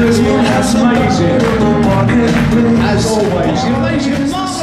As always, you're amazing.